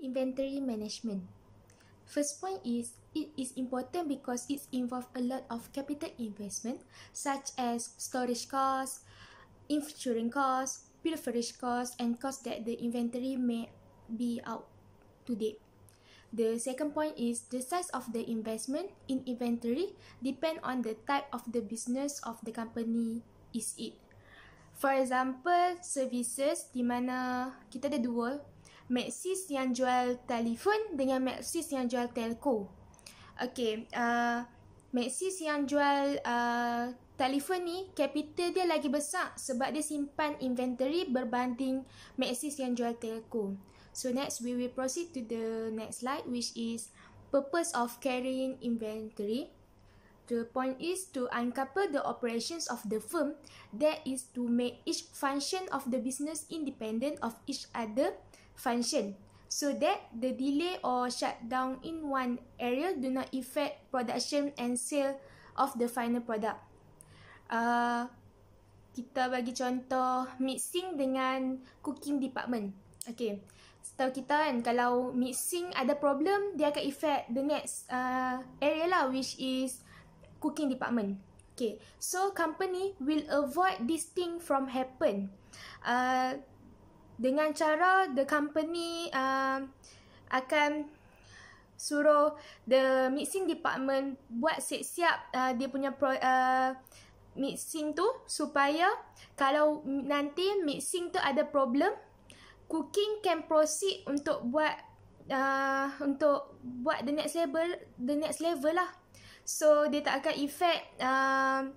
inventory management. First point is it is important because it involves a lot of capital investment such as storage costs, insurance costs, pilferage costs and costs that the inventory may be out to date. The second point is the size of the investment in inventory depend on the type of the business of the company is it. For example, services di mana kita ada dua, Maxis yang jual telefon dengan Maxis yang jual telco. Okay, uh, Maxis yang jual uh, telefon ni, capital dia lagi besar sebab dia simpan inventory berbanding Maxis yang jual telco. So next, we will proceed to the next slide which is purpose of carrying inventory. The point is to uncouple the operations of the firm that is to make each function of the business independent of each other function. So that the delay or shutdown in one area do not affect production and sale of the final product. Uh, kita bagi contoh mixing dengan cooking department. Okay. Setahu kita kan kalau mixing ada problem dia akan effect the next uh, area lah which is cooking department. Okay. So company will avoid this thing from happen. Uh, dengan cara the company uh, akan suruh the mixing department buat siap-siap uh, dia punya pro, uh, mixing tu supaya kalau nanti mixing tu ada problem cooking can proceed untuk buat uh, untuk buat the next level the next level lah. So dia tak akan effect uh,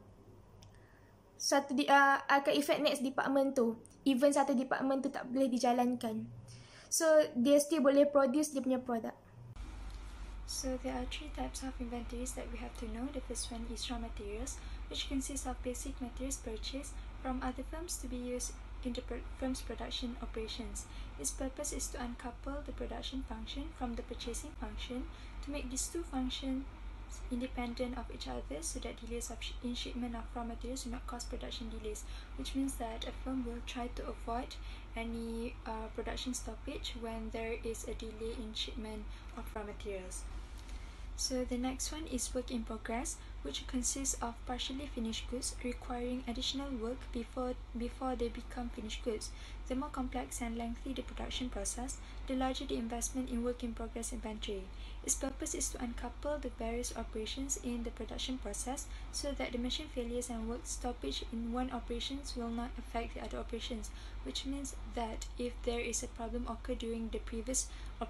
satu di, uh, akan effect next department tu even satu department tu tak boleh dijalankan so dia still boleh produce dia punya product So there are three types of inventories that we have to know. The first one is raw materials, which consists of basic materials purchased from other firms to be used in the firm's production operations. Its purpose is to uncouple the production function from the purchasing function to make these two functions independent of each other so that delays of in shipment of raw materials do not cause production delays, which means that a firm will try to avoid any uh, production stoppage when there is a delay in shipment of raw materials. So the next one is work in progress, which consists of partially finished goods requiring additional work before, before they become finished goods. The more complex and lengthy the production process, the larger the investment in work in progress inventory. Its purpose is to uncouple the various operations in the production process so that the machine failures and work stoppage in one operations will not affect the other operations, which means that if there is a problem occur during the previous uh,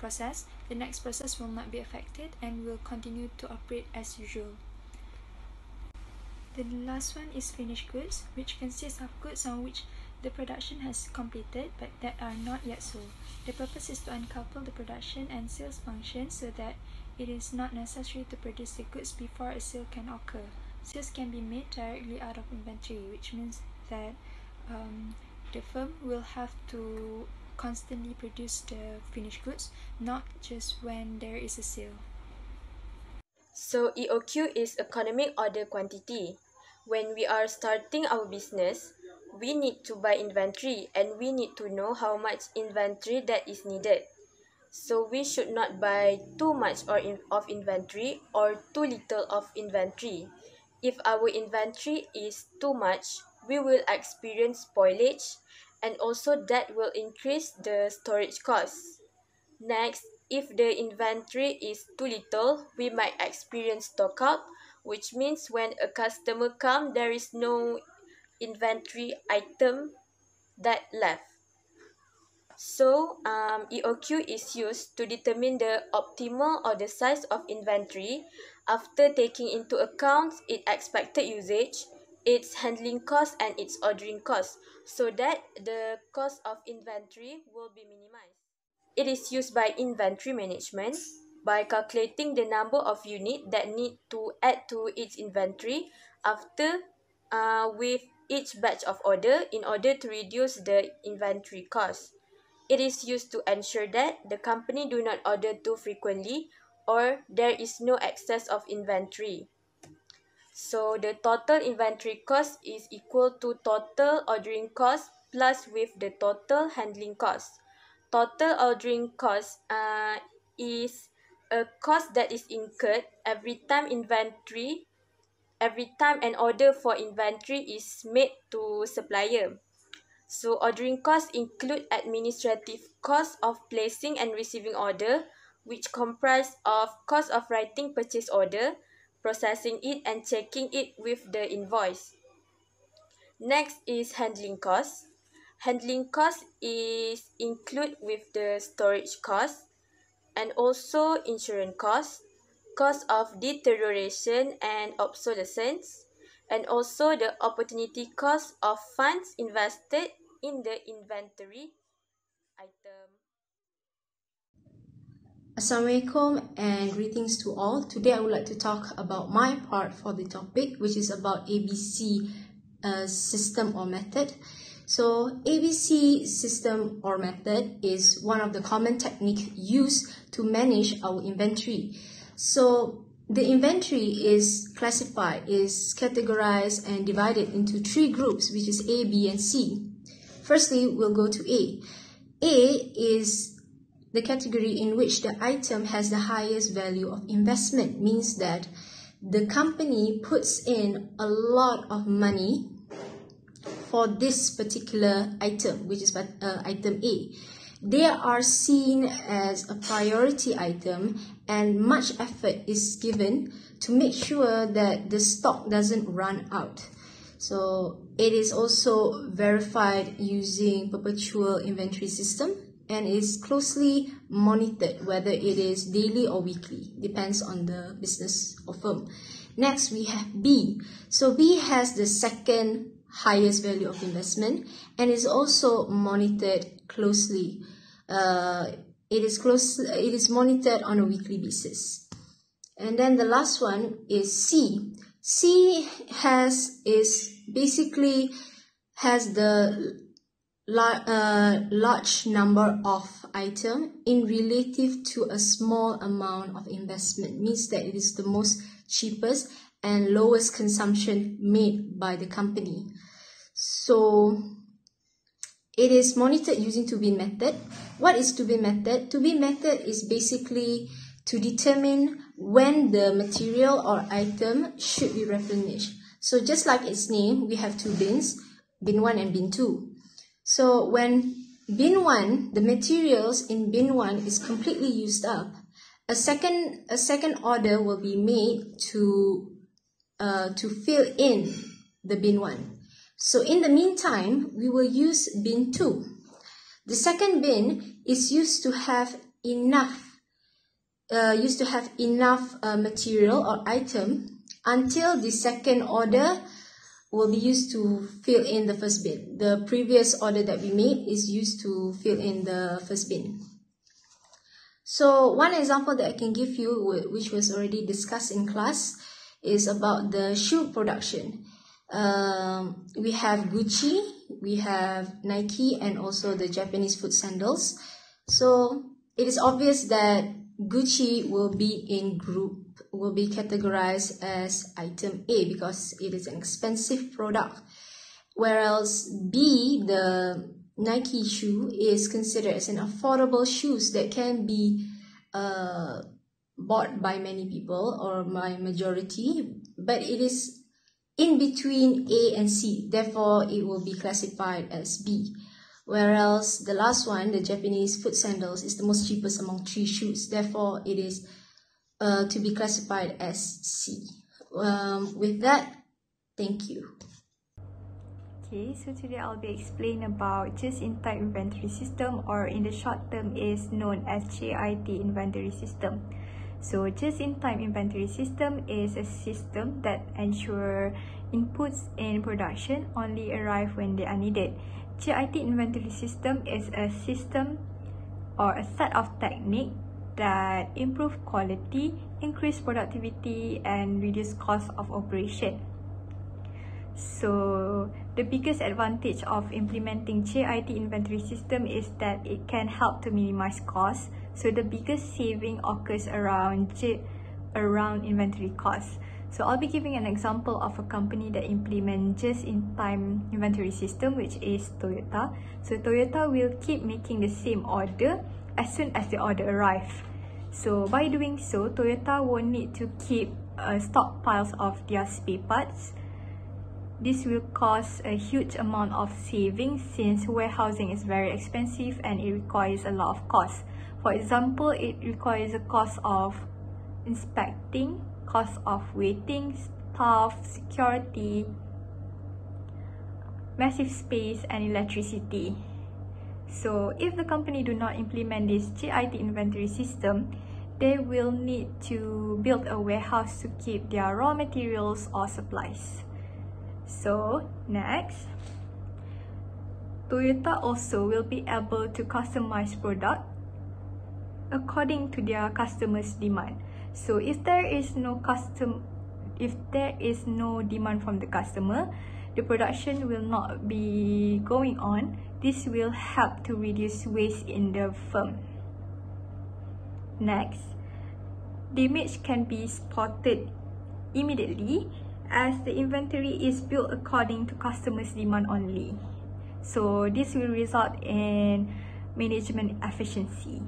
process, the next process will not be affected and will continue to operate as usual. The last one is finished goods, which consists of goods on which the production has completed but that are not yet sold. The purpose is to uncouple the production and sales function so that it is not necessary to produce the goods before a sale can occur. Sales can be made directly out of inventory, which means that um, the firm will have to constantly produce the finished goods, not just when there is a sale. So EOQ is economic order quantity. When we are starting our business, we need to buy inventory and we need to know how much inventory that is needed. So we should not buy too much or in, of inventory or too little of inventory. If our inventory is too much, we will experience spoilage and also that will increase the storage costs. Next, if the inventory is too little, we might experience stockout, which means when a customer come, there is no inventory item that left. So, um, EOQ is used to determine the optimal or the size of inventory after taking into account its expected usage, its handling cost and its ordering cost so that the cost of inventory will be minimized. It is used by inventory management by calculating the number of units that need to add to its inventory after uh, with each batch of order in order to reduce the inventory cost. It is used to ensure that the company do not order too frequently or there is no excess of inventory. So the total inventory cost is equal to total ordering cost plus with the total handling cost. total ordering cost uh, is a cost that is incurred every time inventory every time an order for inventory is made to supplier. So ordering costs include administrative costs of placing and receiving order, which comprise of cost of writing purchase order, processing it and checking it with the invoice. Next is handling costs. Handling costs is include with the storage cost and also insurance costs, cost of deterioration and obsolescence, and also the opportunity cost of funds invested in the inventory item. Assalamualaikum and greetings to all. Today I would like to talk about my part for the topic which is about ABC uh, system or method. So ABC system or method is one of the common technique used to manage our inventory. So the inventory is classified, is categorized and divided into three groups, which is A, B, and C. Firstly, we'll go to A. A is the category in which the item has the highest value of investment, means that the company puts in a lot of money for this particular item, which is uh, item A they are seen as a priority item and much effort is given to make sure that the stock doesn't run out. So it is also verified using perpetual inventory system and is closely monitored whether it is daily or weekly, depends on the business or firm. Next, we have B. So B has the second highest value of investment and is also monitored closely. Uh, it is close. It is monitored on a weekly basis. And then the last one is C. C has is basically has the la- uh, large number of item in relative to a small amount of investment means that it is the most cheapest and lowest consumption made by the company. So it is monitored using two-bin method. What is two-bin method? two-bin method is basically to determine when the material or item should be replenished. So just like its name, we have two bins, bin 1 and bin 2. So when bin 1, the materials in bin 1 is completely used up, a second, a second order will be made to, uh, to fill in the bin 1. So in the meantime, we will use bin 2. The second bin is used to have enough uh, used to have enough uh, material or item until the second order will be used to fill in the first bin. The previous order that we made is used to fill in the first bin. So one example that I can give you, which was already discussed in class, is about the shoe production um, we have Gucci, we have Nike, and also the Japanese foot sandals. So it is obvious that Gucci will be in group, will be categorized as item A because it is an expensive product. Whereas B, the Nike shoe, is considered as an affordable shoes that can be uh, bought by many people or by majority, but it is in between A and C. Therefore, it will be classified as B. Whereas the last one, the Japanese foot sandals, is the most cheapest among three shoes. Therefore, it is uh, to be classified as C. Um, with that, thank you. Okay, so today I'll be explaining about just-in-time inventory system or in the short term is known as JIT inventory system. So just-in-time inventory system is a system that ensure inputs in production only arrive when they are needed. JIT inventory system is a system or a set of technique that improve quality, increase productivity and reduce cost of operation. So the biggest advantage of implementing JIT inventory system is that it can help to minimize costs So the biggest saving occurs around around inventory costs. So I'll be giving an example of a company that implement just-in-time inventory system, which is Toyota. So Toyota will keep making the same order as soon as the order arrives. So by doing so, Toyota won't need to keep uh, stockpiles of their spare parts. This will cause a huge amount of savings since warehousing is very expensive and it requires a lot of cost. For example, it requires a cost of inspecting, cost of waiting, staff, security, massive space and electricity. So if the company do not implement this JIT inventory system, they will need to build a warehouse to keep their raw materials or supplies. So next, Toyota also will be able to customize product according to their customers' demand. So if there is no custom if there is no demand from the customer, the production will not be going on. This will help to reduce waste in the firm. Next, damage can be spotted immediately as the inventory is built according to customers' demand only. So this will result in management efficiency.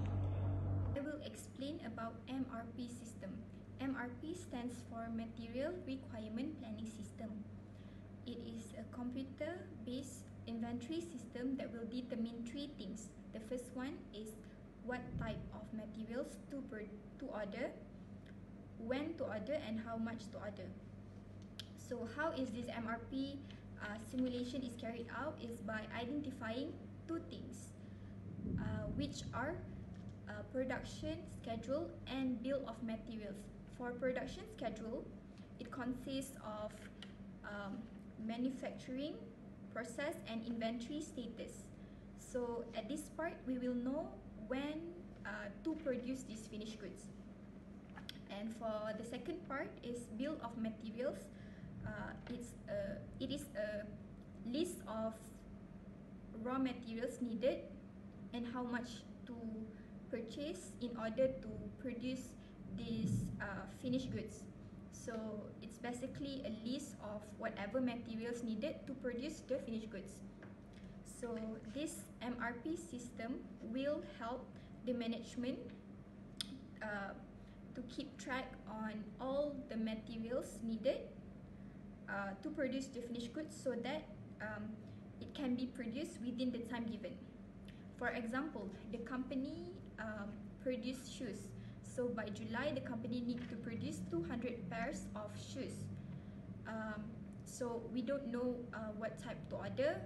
Material Requirement Planning System. It is a computer-based inventory system that will determine three things. The first one is what type of materials to, to order, when to order and how much to order. So how is this MRP uh, simulation is carried out is by identifying two things uh, which are uh, production schedule and bill of materials for production schedule, it consists of um, manufacturing, process and inventory status. So at this part, we will know when uh, to produce these finished goods. And for the second part is bill of materials. Uh, it's a, it is a list of raw materials needed and how much to purchase in order to produce these uh, finished goods. So it's basically a list of whatever materials needed to produce the finished goods. So this MRP system will help the management uh, to keep track on all the materials needed uh, to produce the finished goods so that um, it can be produced within the time given. For example, the company um, produced shoes so by July, the company need to produce 200 pairs of shoes. Um, so we don't know uh, what type to order,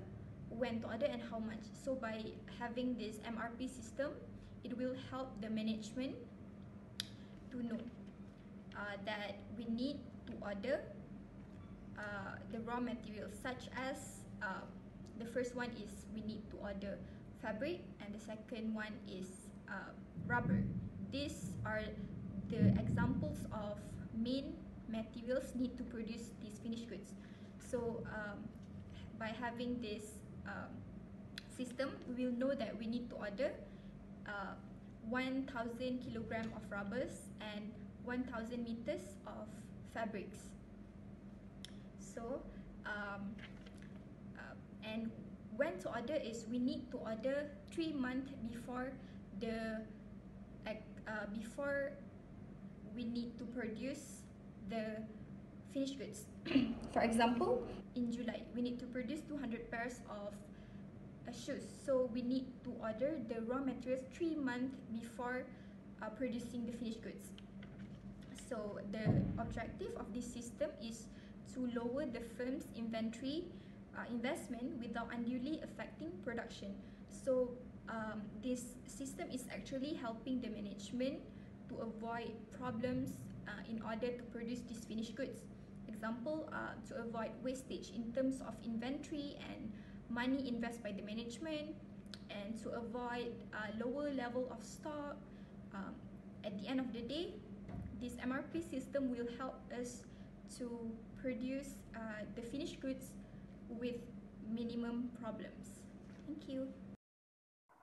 when to order and how much. So by having this MRP system, it will help the management to know uh, that we need to order uh, the raw materials such as uh, the first one is we need to order fabric and the second one is uh, rubber these are the examples of main materials need to produce these finished goods. So um, by having this um, system, we will know that we need to order uh, 1000 kilogram of rubbers and 1000 meters of fabrics. So, um, uh, and when to order is we need to order three months before the uh, before we need to produce the finished goods. For example, in July, we need to produce 200 pairs of uh, shoes. So we need to order the raw materials three months before uh, producing the finished goods. So the objective of this system is to lower the firm's inventory uh, investment without unduly affecting production. So um, this system is actually helping the management to avoid problems uh, in order to produce these finished goods. Example, uh, to avoid wastage in terms of inventory and money invested by the management and to avoid uh, lower level of stock. Um, at the end of the day, this MRP system will help us to produce uh, the finished goods with minimum problems. Thank you.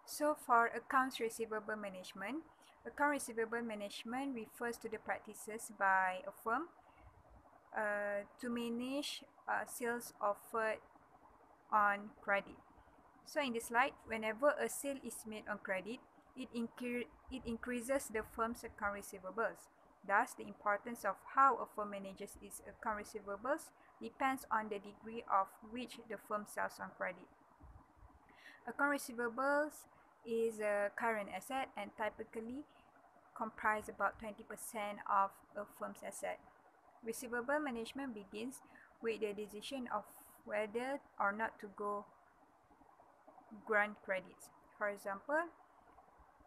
So for accounts receivable management, account receivable management refers to the practices by a firm uh, to manage uh, sales offered on credit. So in this slide, whenever a sale is made on credit, it, incre it increases the firm's account receivables. Thus, the importance of how a firm manages its account receivables depends on the degree of which the firm sells on credit. Account receivables is a current asset and typically comprise about 20% of a firm's asset. Receivable management begins with the decision of whether or not to go grant credits. For example,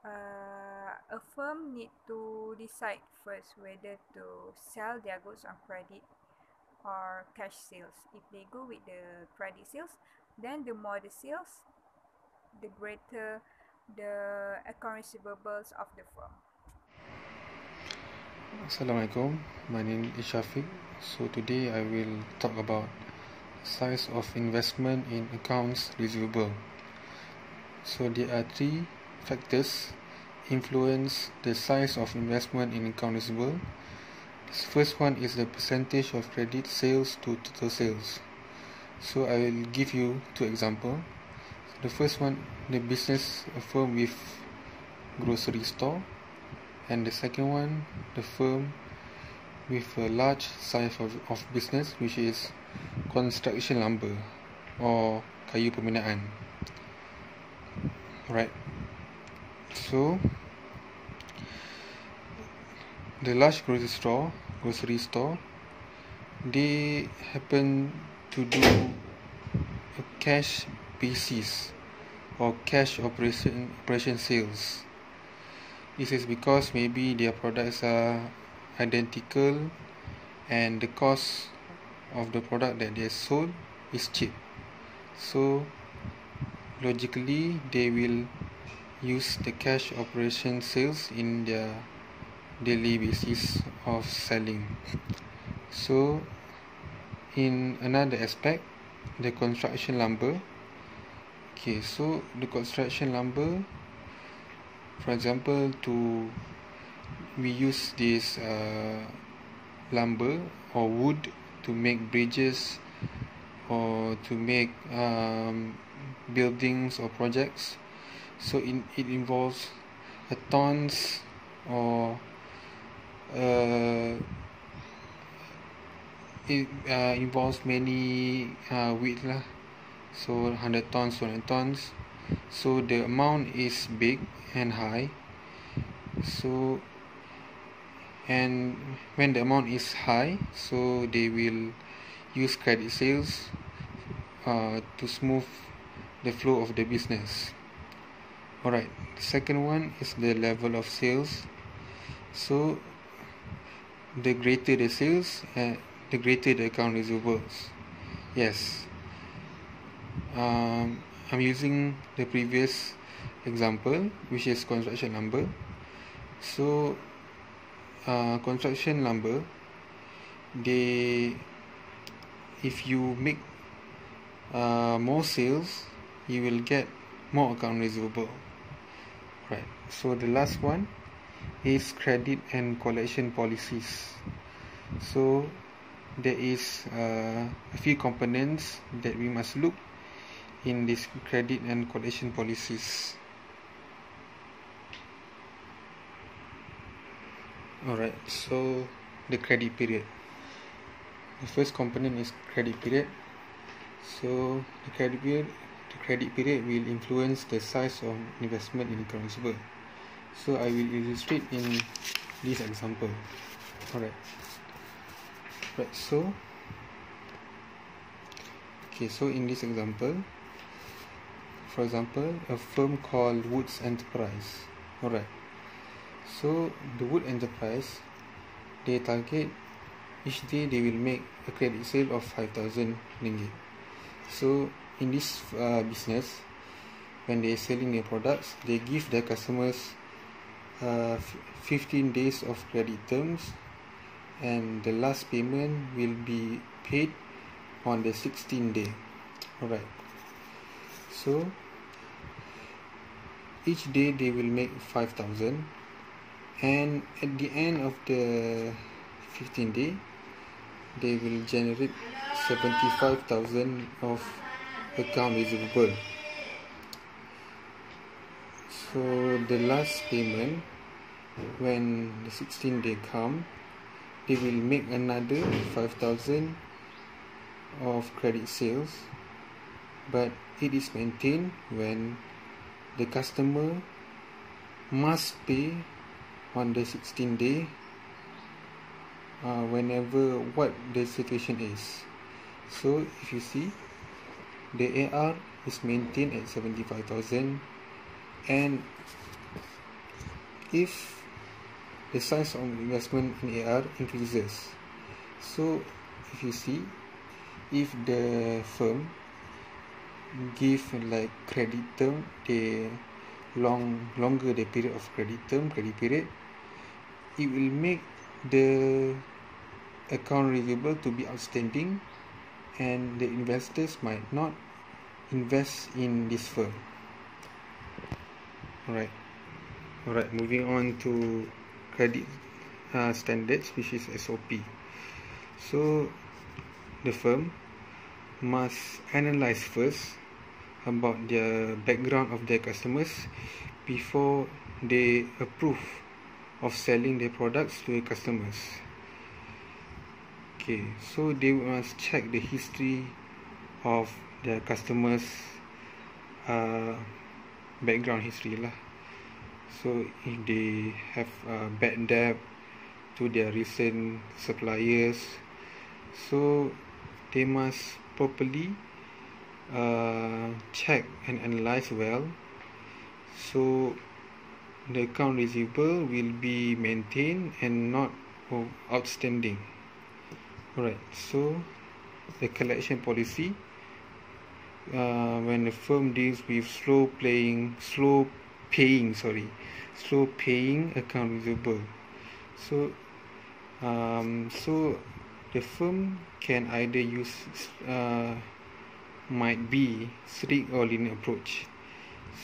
uh, a firm need to decide first whether to sell their goods on credit or cash sales. If they go with the credit sales, then the more the sales, the greater the account receivables of the firm. Assalamualaikum. My name is Shafiq. So today I will talk about size of investment in accounts receivable. So there are three factors influence the size of investment in account receivable. First one is the percentage of credit sales to total sales. So I will give you two example. The first one, the business firm with grocery store, and the second one, the firm with a large size of, of business, which is construction lumber or kayu pembinaan. Right. So the large grocery store, grocery store, they happen to do a cash basis or cash operation operation sales. This is because maybe their products are identical and the cost of the product that they sold is cheap. So logically they will use the cash operation sales in their daily basis of selling. So in another aspect the construction lumber okay so the construction lumber for example to we use this uh, lumber or wood to make bridges or to make um, buildings or projects. So in, it involves a tons or uh, it uh, involves many uh, weight lah so 100 tons 200 tons. So the amount is big and high. So and when the amount is high so they will use credit sales uh, to smooth the flow of the business. Alright second one is the level of sales. So the greater the sales uh, the greater the account receivables. Yes um, I'm using the previous example which is construction lumber so uh, construction lumber they if you make uh, more sales you will get more account receivable. Right. So the last one is credit and collection policies. So there is uh, a few components that we must look in this credit and collection policies. Alright so the credit period. The first component is credit period. So the credit period the credit period will influence the size of investment in receivable so I will illustrate in this example. Alright. Right so okay so in this example for example a firm called Woods Enterprise. Alright. So the Wood Enterprise they target each day they will make a credit sale of 5000 ringgit. So in this uh, business when they selling their products they give their customers uh, 15 days of credit terms and the last payment will be paid on the 16th day. Alright so each day they will make 5000 and at the end of the 15 day they will generate 75,000 of account receivable. So the last payment when the 16 day come they will make another 5000 of credit sales but it is maintained when the customer must pay on the 16 day uh, whenever what the situation is. So if you see the AR is maintained at 75,000 and if the size of investment in AR increases so if you see if the firm give like credit term they long longer the period of credit term credit period. It will make the account receivable to be outstanding and the investors might not invest in this firm. Alright. Alright moving on to credit uh, standards which is SOP so the firm must analyze first about the background of their customers before they approve of selling their products to their customers. Okay so they must check the history of their customers uh, background history lah. So if they have uh, bad debt to their recent suppliers so they must properly uh, check and analyze well. So the account receivable will be maintained and not outstanding. Alright so the collection policy. Uh, when the firm deals with slow playing slow paying sorry slow paying account receivable. So um, so the firm can either use uh, might be strict or lenient approach.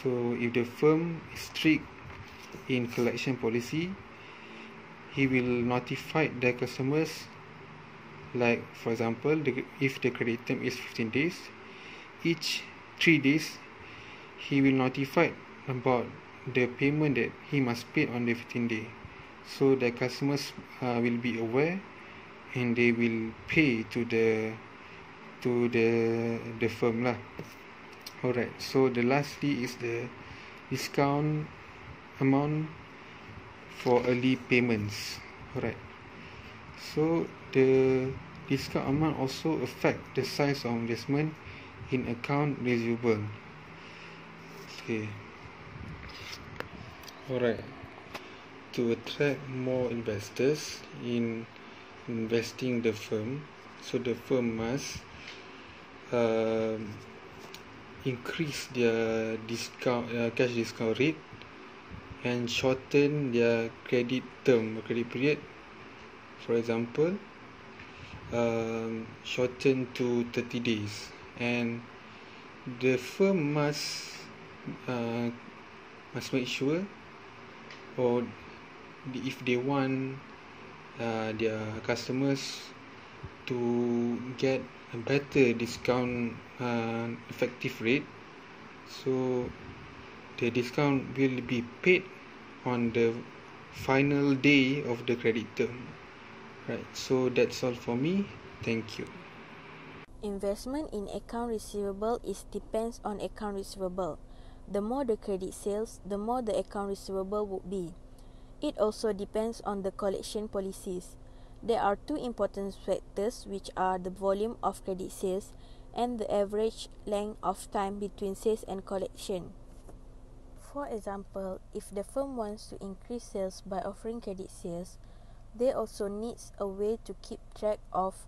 So if the firm is strict in collection policy he will notify the customers like for example the, if the credit term is 15 days each 3 days he will notify about the payment that he must pay on the 15 day. So the customers uh, will be aware and they will pay to the to the the firm lah. Alright so the lastly is the discount amount for early payments. Alright so the discount amount also affect the size of investment in account receivable. Okay. Alright to attract more investors in investing the firm. So the firm must uh, increase their discount uh, cash discount rate and shorten their credit term credit period. For example um, shorten to 30 days. And the firm must uh, must make sure or if they want uh, their customers to get a better discount uh, effective rate. So the discount will be paid on the final day of the credit term. Right so that's all for me. Thank you. Investment in account receivable is depends on account receivable. The more the credit sales the more the account receivable would be it also depends on the collection policies. There are two important factors which are the volume of credit sales and the average length of time between sales and collection. For example, if the firm wants to increase sales by offering credit sales, they also needs a way to keep track of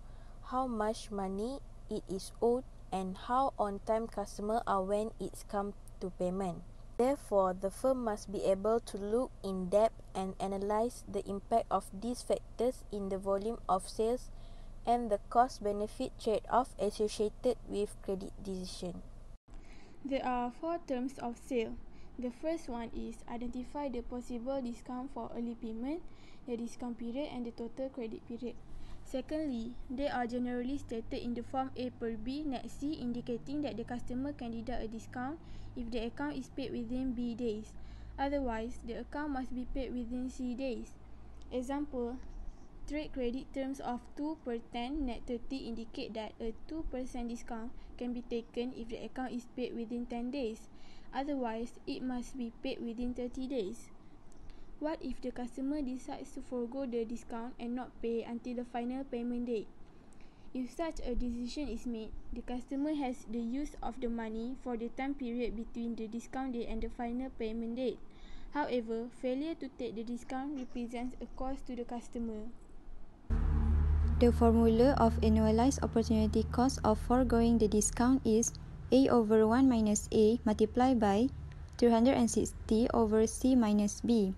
how much money it is owed and how on time customer are when it's come to payment. Therefore, the firm must be able to look in depth and analyze the impact of these factors in the volume of sales and the cost benefit trade off associated with credit decision. There are four terms of sale. The first one is identify the possible discount for early payment, the discount period, and the total credit period. Secondly, they are generally stated in the form A per B net C indicating that the customer can deduct a discount if the account is paid within B days. Otherwise, the account must be paid within C days. Example, trade credit terms of 2 per 10 net 30 indicate that a 2% discount can be taken if the account is paid within 10 days. Otherwise, it must be paid within 30 days. What if the customer decides to forego the discount and not pay until the final payment date? If such a decision is made, the customer has the use of the money for the time period between the discount date and the final payment date. However, failure to take the discount represents a cost to the customer. The formula of annualized opportunity cost of foregoing the discount is A over 1 minus A multiplied by 360 over C minus B.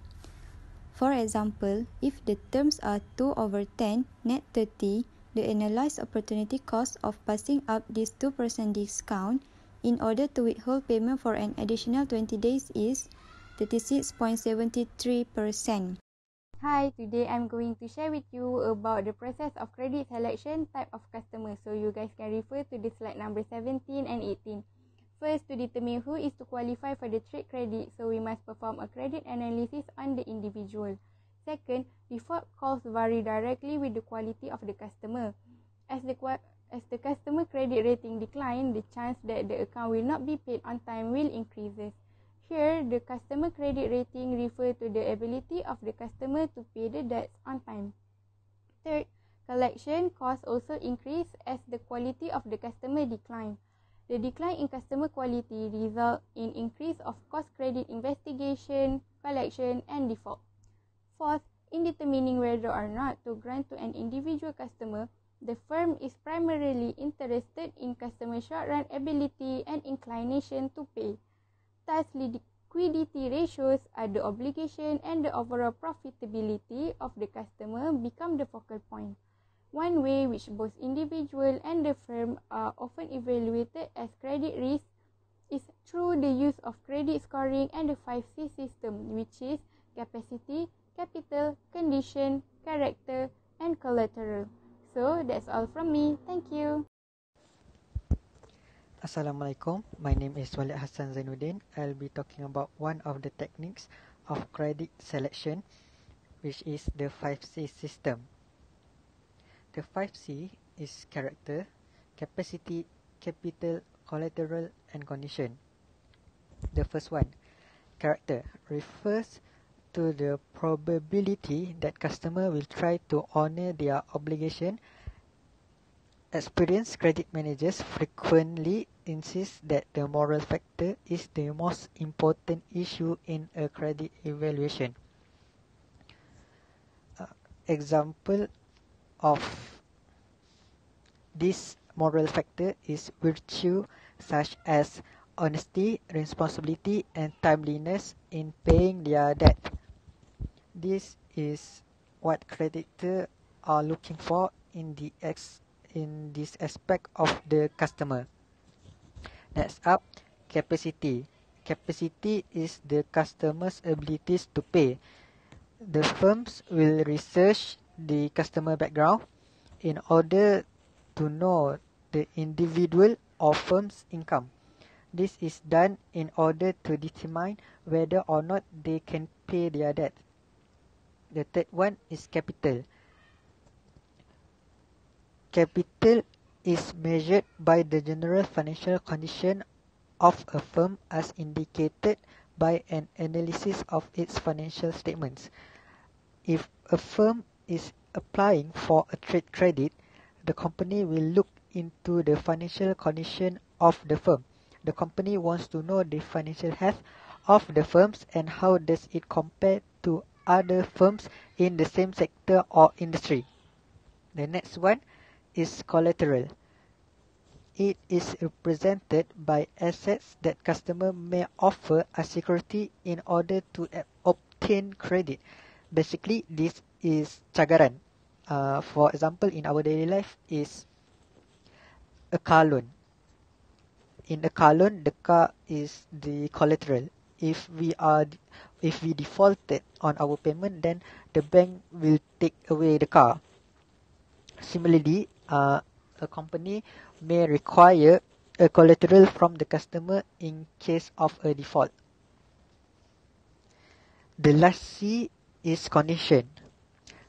For example, if the terms are 2 over 10 net 30, the analyzed opportunity cost of passing up this 2% discount in order to withhold payment for an additional 20 days is 36.73%. Hi, today I'm going to share with you about the process of credit selection type of customer. So you guys can refer to the slide number 17 and 18. First, to determine who is to qualify for the trade credit, so we must perform a credit analysis on the individual. Second, default calls vary directly with the quality of the customer. As the as the customer credit rating decline, the chance that the account will not be paid on time will increases. Here, the customer credit rating refer to the ability of the customer to pay the debts on time. Third, collection costs also increase as the quality of the customer decline. The decline in customer quality result in increase of cost credit investigation, collection and default. Fourth, in determining whether or not to grant to an individual customer, the firm is primarily interested in customer short-run ability and inclination to pay. Thus, liquidity ratios are the obligation and the overall profitability of the customer become the focal point. One way which both individual and the firm are often evaluated as credit risk is through the use of credit scoring and the 5C system, which is capacity, capital, condition, character, and collateral. So that's all from me. Thank you. Assalamualaikum. My name is Walid Hassan Zainuddin. I'll be talking about one of the techniques of credit selection, which is the 5C system. The 5C is character, capacity, capital, collateral, and condition. The first one, character, refers to the probability that customer will try to honor their obligation. Experienced credit managers frequently insist that the moral factor is the most important issue in a credit evaluation. Uh, example of this moral factor is virtue such as honesty, responsibility, and timeliness in paying their debt. This is what creditors are looking for in the ex in this aspect of the customer. Next up, capacity. Capacity is the customer's abilities to pay. The firms will research the customer background in order to know the individual or firm's income. This is done in order to determine whether or not they can pay their debt. The third one is capital. Capital is measured by the general financial condition of a firm as indicated by an analysis of its financial statements. If a firm is applying for a trade credit, the company will look into the financial condition of the firm. The company wants to know the financial health of the firms and how does it compare to other firms in the same sector or industry. The next one is collateral. It is represented by assets that customer may offer as security in order to obtain credit. Basically, this is cagaran. Uh, for example, in our daily life is a car loan. In a car loan, the car is the collateral. If we are, if we defaulted on our payment, then the bank will take away the car. Similarly, uh, a company may require a collateral from the customer in case of a default. The last C is condition.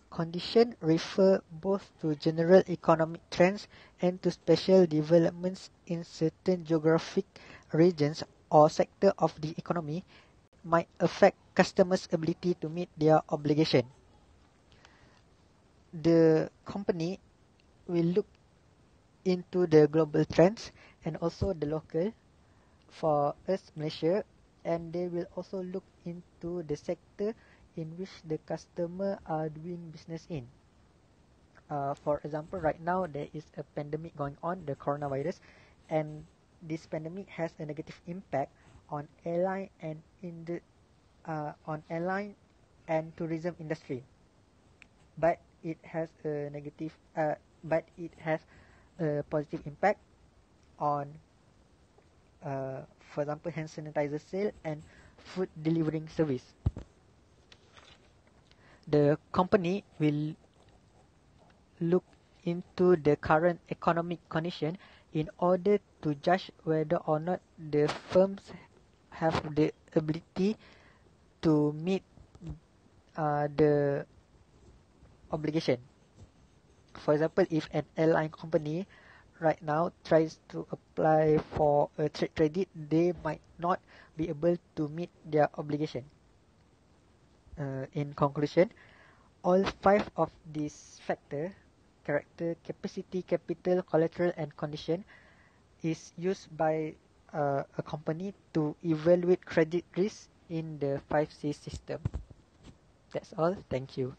Condition refer both to general economic trends and to special developments in certain geographic regions or sector of the economy might affect customers' ability to meet their obligation. The company will look into the global trends and also the local for us Malaysia and they will also look into the sector in which the customer are doing business in. Uh, for example, right now there is a pandemic going on, the coronavirus, and this pandemic has a negative impact on airline and in the uh, on airline and tourism industry. But it has a negative, uh, but it has a positive impact on, uh, for example, hand sanitizer sale and food delivering service. The company will look into the current economic condition in order to judge whether or not the firms have the ability to meet uh, the obligation. For example, if an airline company right now tries to apply for a trade credit, they might not be able to meet their obligation. Uh, in conclusion, all five of these factor character, capacity, capital, collateral, and condition is used by uh, a company to evaluate credit risk in the 5C system. That's all. Thank you.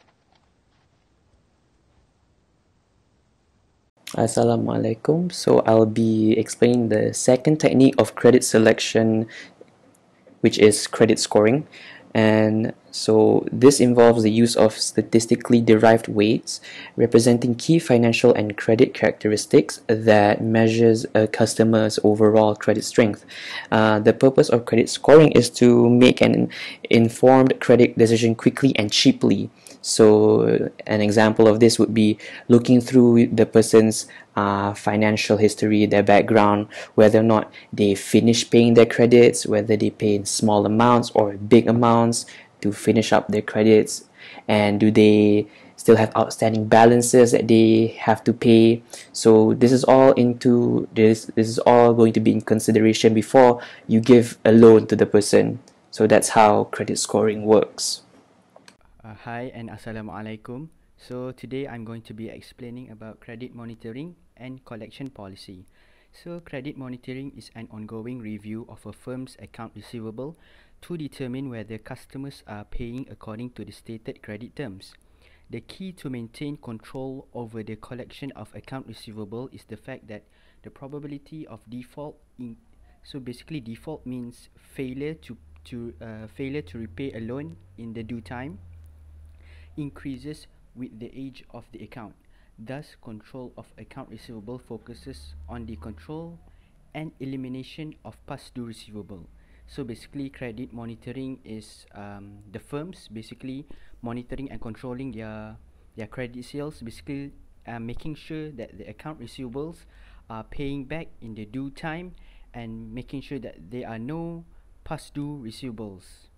Assalamualaikum. So I'll be explaining the second technique of credit selection, which is credit scoring. And so this involves the use of statistically derived weights representing key financial and credit characteristics that measures a customer's overall credit strength. Uh, the purpose of credit scoring is to make an informed credit decision quickly and cheaply. So an example of this would be looking through the person's uh, financial history, their background, whether or not they finish paying their credits, whether they pay in small amounts or big amounts to finish up their credits, and do they still have outstanding balances that they have to pay. So this is all into this. This is all going to be in consideration before you give a loan to the person. So that's how credit scoring works. Uh, hi and assalamualaikum. So today I'm going to be explaining about credit monitoring and collection policy. So credit monitoring is an ongoing review of a firm's account receivable to determine whether customers are paying according to the stated credit terms. The key to maintain control over the collection of account receivable is the fact that the probability of default in so basically default means failure to to uh, failure to repay a loan in the due time increases with the age of the account. Thus, control of account receivable focuses on the control and elimination of past due receivable. So basically, credit monitoring is um, the firms basically monitoring and controlling their their credit sales. Basically, uh, making sure that the account receivables are paying back in the due time and making sure that there are no past due receivables.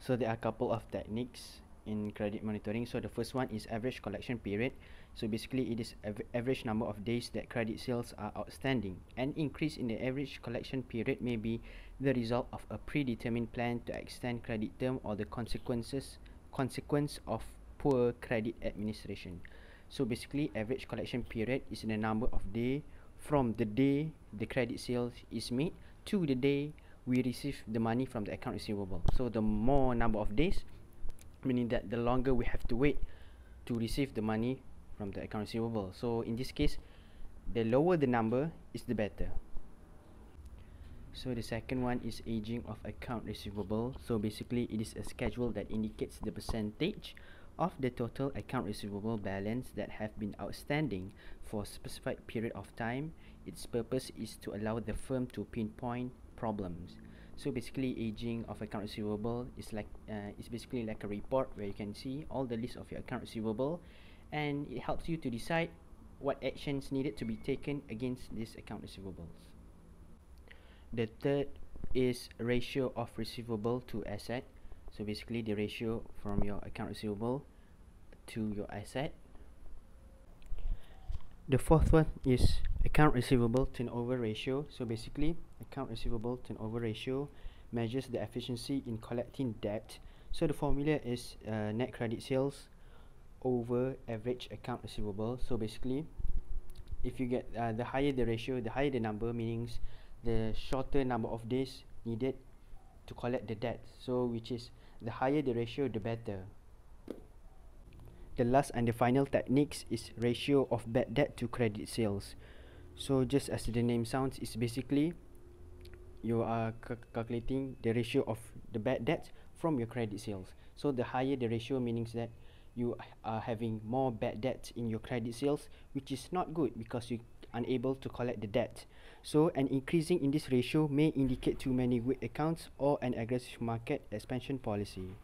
So there are a couple of techniques in credit monitoring. So the first one is average collection period. So basically it is av average number of days that credit sales are outstanding. An increase in the average collection period may be the result of a predetermined plan to extend credit term or the consequences consequence of poor credit administration. So basically average collection period is the number of day from the day the credit sales is made to the day we receive the money from the account receivable. So the more number of days meaning that the longer we have to wait to receive the money from the account receivable. So in this case, the lower the number is the better. So the second one is aging of account receivable. So basically it is a schedule that indicates the percentage of the total account receivable balance that have been outstanding for a specified period of time. Its purpose is to allow the firm to pinpoint problems. So basically aging of account receivable is like uh, is basically like a report where you can see all the list of your account receivable and it helps you to decide what actions needed to be taken against these account receivables. The third is ratio of receivable to asset. So basically the ratio from your account receivable to your asset. The fourth one is account receivable turnover ratio. So basically account receivable turnover ratio measures the efficiency in collecting debt. So the formula is uh, net credit sales over average account receivable. So basically if you get uh, the higher the ratio, the higher the number means the shorter number of days needed to collect the debt. So which is the higher the ratio, the better. The last and the final techniques is ratio of bad debt to credit sales. So just as the name sounds, it's basically you are calculating the ratio of the bad debt from your credit sales. So the higher the ratio means that you are having more bad debt in your credit sales, which is not good because you unable to collect the debt. So an increasing in this ratio may indicate too many weak accounts or an aggressive market expansion policy.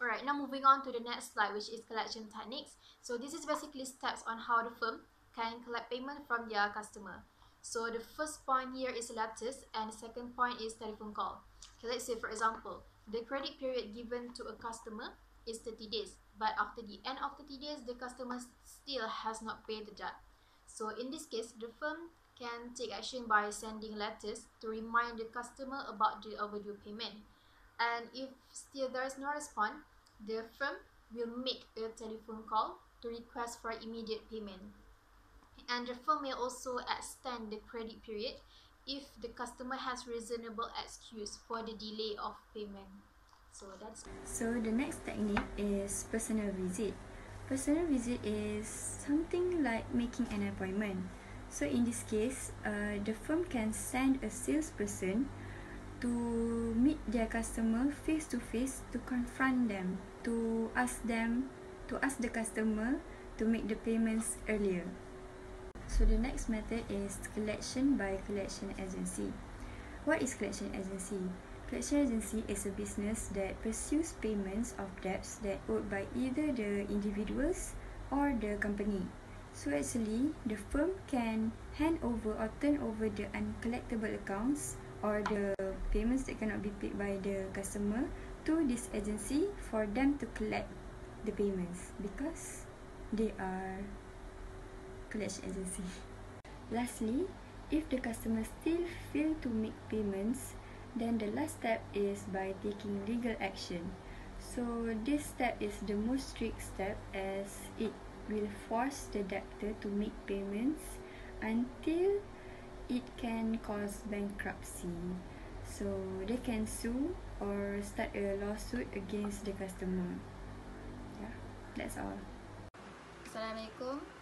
Alright, now moving on to the next slide which is collection techniques. So this is basically steps on how the firm can collect payment from their customer. So the first point here is letters and the second point is telephone call. Okay, let's say for example, the credit period given to a customer is 30 days, but after the end of 30 days, the customer still has not paid the debt. So in this case, the firm can take action by sending letters to remind the customer about the overdue payment. And if still there is no response, the firm will make a telephone call to request for immediate payment. And the firm may also extend the credit period if the customer has reasonable excuse for the delay of payment. So that's So the next technique is personal visit. Personal visit is something like making an appointment. So in this case, uh, the firm can send a salesperson to meet their customer face to face to confront them, to ask them, to ask the customer to make the payments earlier. So the next method is collection by collection agency. What is collection agency? Collection agency is a business that pursues payments of debts that owed by either the individuals or the company. So actually, the firm can hand over or turn over the uncollectible accounts or the payments that cannot be paid by the customer to this agency for them to collect the payments because they are collection agency. Lastly, if the customer still fail to make payments, then the last step is by taking legal action. So this step is the most strict step as it will force the debtor to make payments until it can cause bankruptcy. So they can sue or start a lawsuit against the customer. Yeah, that's all. Assalamualaikum.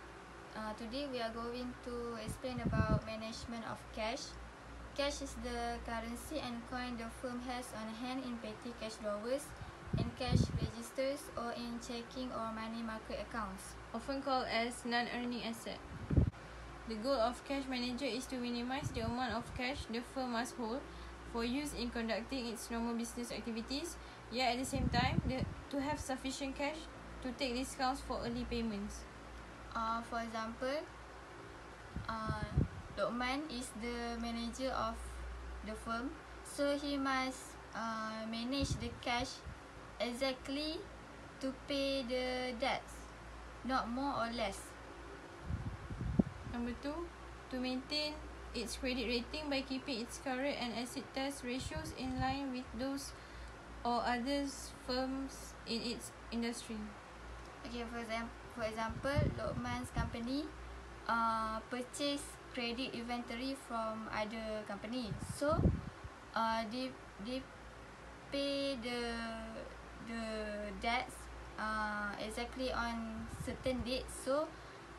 Uh, today we are going to explain about management of cash. Cash is the currency and coin the firm has on hand in petty cash drawers, in cash registers or in checking or money market accounts. Often called as non-earning asset. The goal of cash manager is to minimize the amount of cash the firm must hold for use in conducting its normal business activities, yet at the same time the, to have sufficient cash to take discounts for early payments. Uh, for example, uh, Lokman is the manager of the firm, so he must uh, manage the cash exactly to pay the debts, not more or less. Number two, to maintain its credit rating by keeping its current and asset test ratios in line with those or others firms in its industry. Okay, for example, for example, Lokman's company uh, purchase credit inventory from other company. So, uh, they they pay the the debts uh, exactly on certain dates. So,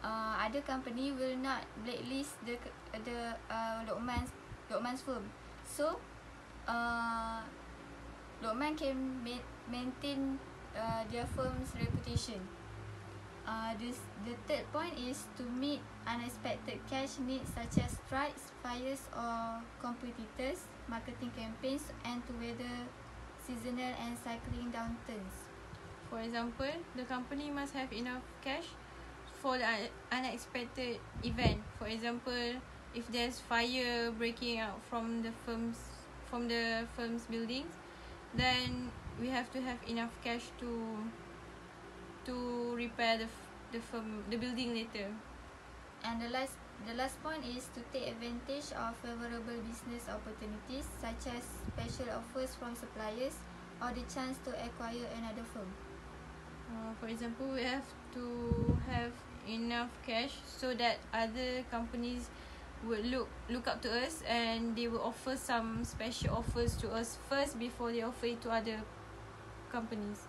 uh, other company will not blacklist the the uh, Lokman's Lokman's firm. So, uh, Lokman can ma- maintain uh, their firm's reputation. Uh, this, the third point is to meet unexpected cash needs such as strikes, fires or competitors, marketing campaigns and to weather seasonal and cycling downturns. For example, the company must have enough cash for the unexpected event. For example, if there's fire breaking out from the firm's from the firm's buildings, then we have to have enough cash to to repair the the firm the building later. And the last the last point is to take advantage of favorable business opportunities such as special offers from suppliers or the chance to acquire another firm. Uh, for example, we have to have enough cash so that other companies would look look up to us and they will offer some special offers to us first before they offer it to other companies.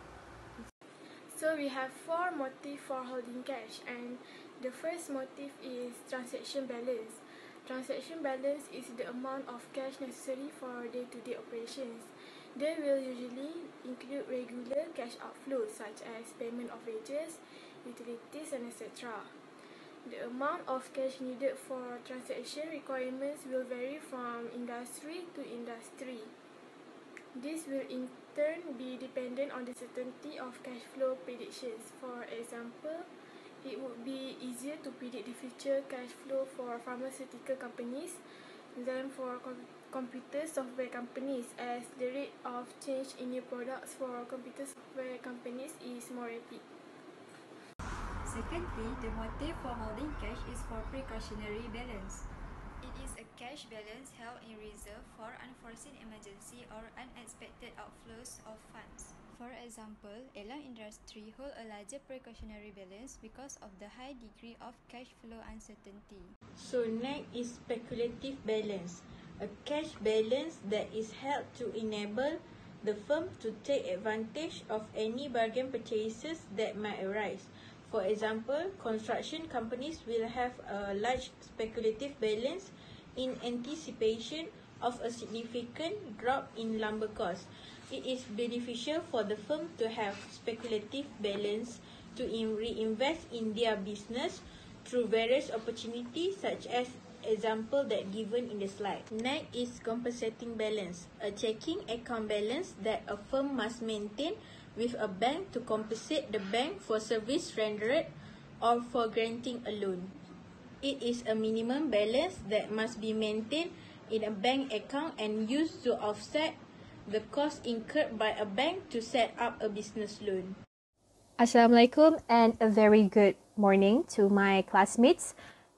So we have four motive for holding cash and the first motive is transaction balance. Transaction balance is the amount of cash necessary for day-to-day -day operations. They will usually include regular cash outflows such as payment of wages, utilities and etc. The amount of cash needed for transaction requirements will vary from industry to industry. This will in turn be dependent on the certainty of cash flow predictions. For example, it would be easier to predict the future cash flow for pharmaceutical companies than for com computer software companies as the rate of change in new products for computer software companies is more rapid. Secondly, the motive for holding cash is for precautionary balance. Cash balance held in reserve for unforeseen emergency or unexpected outflows of funds. For example, airline industry hold a larger precautionary balance because of the high degree of cash flow uncertainty. So next is speculative balance, a cash balance that is held to enable the firm to take advantage of any bargain purchases that might arise. For example, construction companies will have a large speculative balance in anticipation of a significant drop in lumber costs. It is beneficial for the firm to have speculative balance to in reinvest in their business through various opportunities such as example that given in the slide. Next is compensating balance, a checking account balance that a firm must maintain with a bank to compensate the bank for service rendered or for granting a loan. It is a minimum balance that must be maintained in a bank account and used to offset the cost incurred by a bank to set up a business loan. Assalamualaikum and a very good morning to my classmates.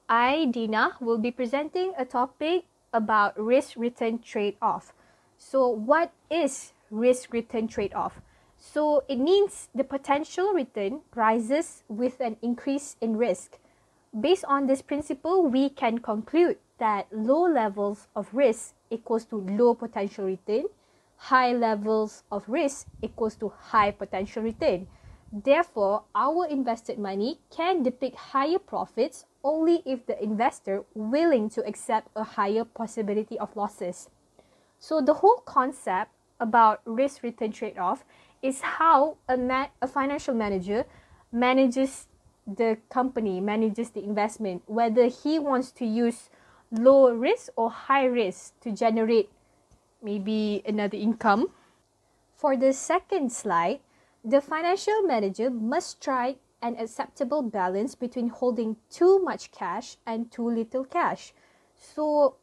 I, Dina, will be presenting a topic about risk return trade off. So, what is risk return trade off? So, it means the potential return rises with an increase in risk. Based on this principle, we can conclude that low levels of risk equals to low potential return, high levels of risk equals to high potential return. Therefore, our invested money can depict higher profits only if the investor willing to accept a higher possibility of losses. So the whole concept about risk return trade-off is how a, ma- a financial manager manages the company, manages the investment, whether he wants to use low risk or high risk to generate maybe another income. For the second slide, the financial manager must strike an acceptable balance between holding too much cash and too little cash. So,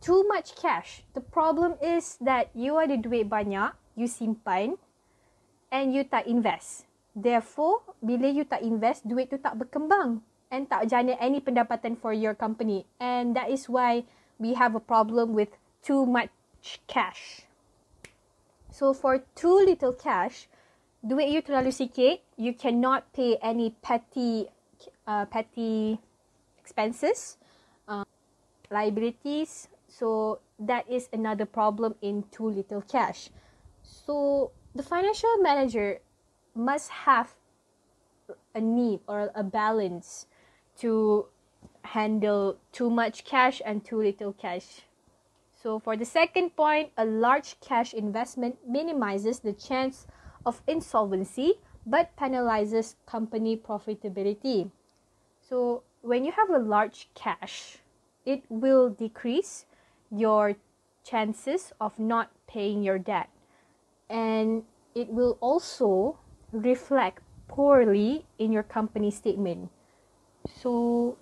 too much cash. The problem is that you ada duit banyak, you simpan and you tak invest. Therefore, bila you tak invest, duit tu tak berkembang and tak generate any pendapatan for your company. And that is why we have a problem with too much cash. So, for too little cash, duit you terlalu sikit, you cannot pay any petty uh, petty expenses, uh, liabilities. So that is another problem in too little cash. So the financial manager must have a need or a balance to handle too much cash and too little cash. So for the second point, a large cash investment minimizes the chance of insolvency but penalizes company profitability. So, when you have a large cash, it will decrease your chances of not paying your debt. And it will also reflect poorly in your company statement. So,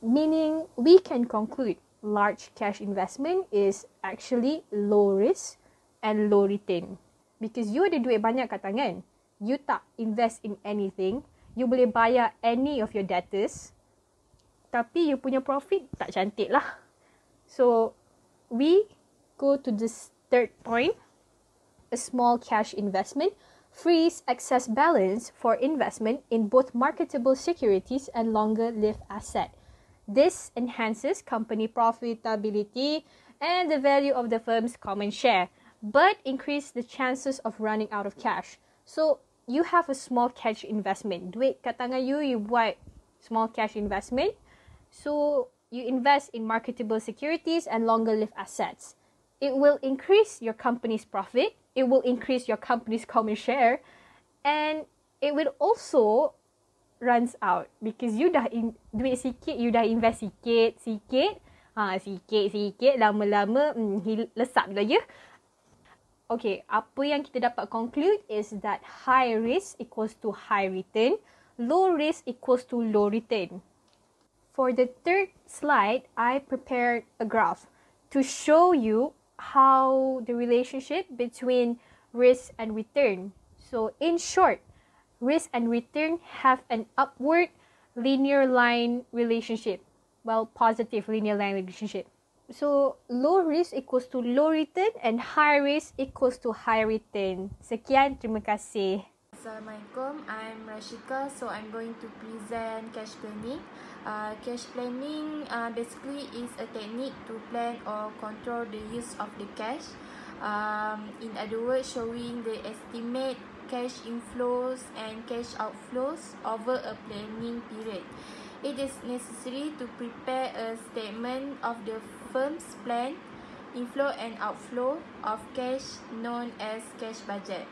meaning we can conclude large cash investment is actually low risk and low return. Because you ada duit banyak kat tangan, you tak invest in anything, you boleh bayar any of your debtors, tapi you punya profit tak cantik lah. So, we go to this third point, a small cash investment frees excess balance for investment in both marketable securities and longer lived asset. This enhances company profitability and the value of the firm's common share, but increase the chances of running out of cash. So you have a small cash investment. Duit kat you, you buat small cash investment. So you invest in marketable securities and longer lived assets. It will increase your company's profit. It will increase your company's common share, and it will also runs out because you dah in, duit sikit, you dah invest sikit, sikit, ha, sikit, sikit, lama-lama, hmm, lesap lah ya. Okay, apa yang kita dapat conclude is that high risk equals to high return, low risk equals to low return. For the third slide, I prepared a graph to show you how the relationship between risk and return. So, in short, risk and return have an upward linear line relationship. Well, positive linear line relationship. So, low risk equals to low return and high risk equals to high return. Sekian, terima kasih. Assalamualaikum, I'm Rashika. So, I'm going to present cash planning. Uh, cash planning uh, basically is a technique to plan or control the use of the cash. Um, in other words, showing the estimate cash inflows and cash outflows over a planning period. It is necessary to prepare a statement of the firm's plan, inflow and outflow of cash known as cash budget.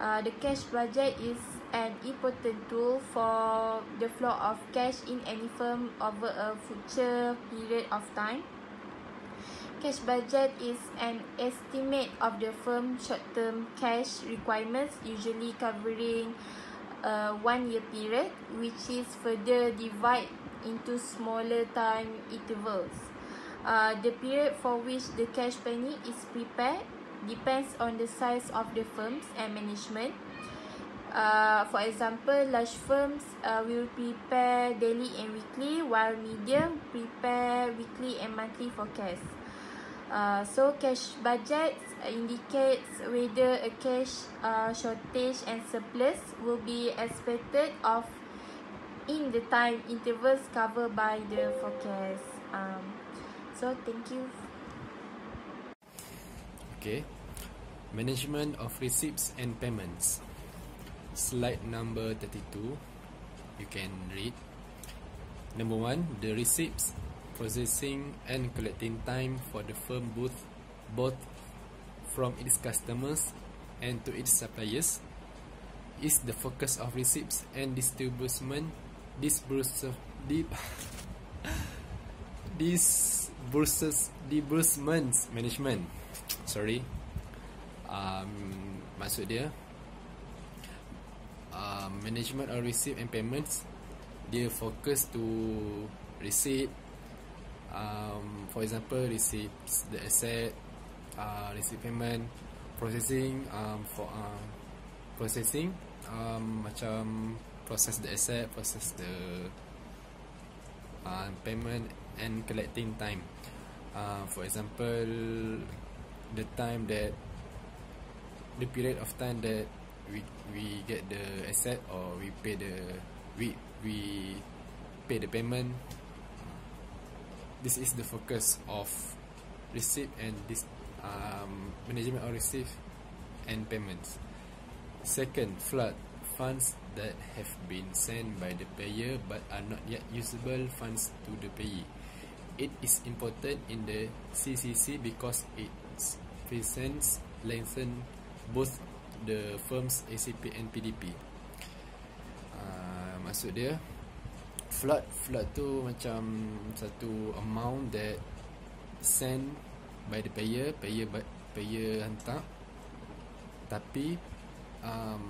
Uh, the cash budget is an important tool for the flow of cash in any firm over a future period of time. Cash budget is an estimate of the firm's short-term cash requirements, usually covering a one-year period, which is further divided into smaller time intervals. Uh, the period for which the cash planning is prepared depends on the size of the firms and management. Uh, for example, large firms uh, will prepare daily and weekly, while medium prepare weekly and monthly forecast. Uh, so cash budget indicates whether a cash uh, shortage and surplus will be expected of in the time intervals covered by the forecast. Um, so thank you. Okay. Management of receipts and payments. Slide number 32. You can read. Number one, the receipts processing and collecting time for the firm both both from its customers and to its suppliers is the focus of receipts and disbursement disburses disbursements management sorry um, maksud dia uh, management of receipt and payments. Dia fokus to receipt um, for example receipts the asset uh, receipt payment processing um, for uh, processing um, macam process the asset process the uh, payment and collecting time. Uh, for example the time that the period of time that we get the asset or we pay the we we pay the payment this is the focus of receipt and this um, management of receipt and payments. Second, flood funds that have been sent by the payer but are not yet usable funds to the payee. It is important in the CCC because it presents lengthen both the firm's ACP and PDP. Uh, maksud dia, flood flood tu macam satu amount that send by the payer payer payer hantar tapi um,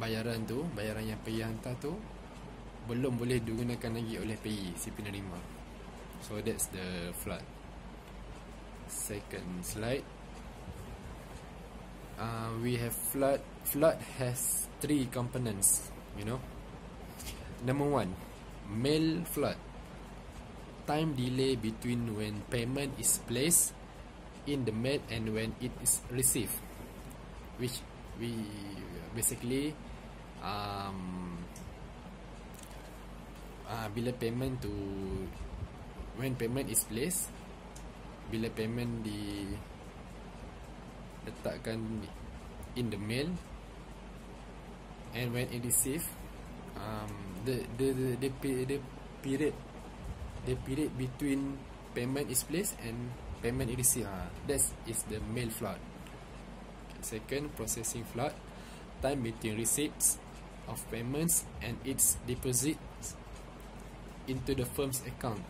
bayaran tu, bayaran yang PAYE hantar tu belum boleh digunakan lagi oleh PAYE si penerima. So that's the flood. Second slide. Uh, we have flood. Flood has three components. You know. Number one, mail flood. Time delay between when payment is placed in the mail and when it is received, which we basically um, uh, bila payment to when payment is placed bila payment di letakkan in the mail. And when it received um, the, the the the the period the period between payment is placed and payment is received. Uh, that is the mail flood. Second processing flood. Time between receipts of payments and its deposits into the firm's account.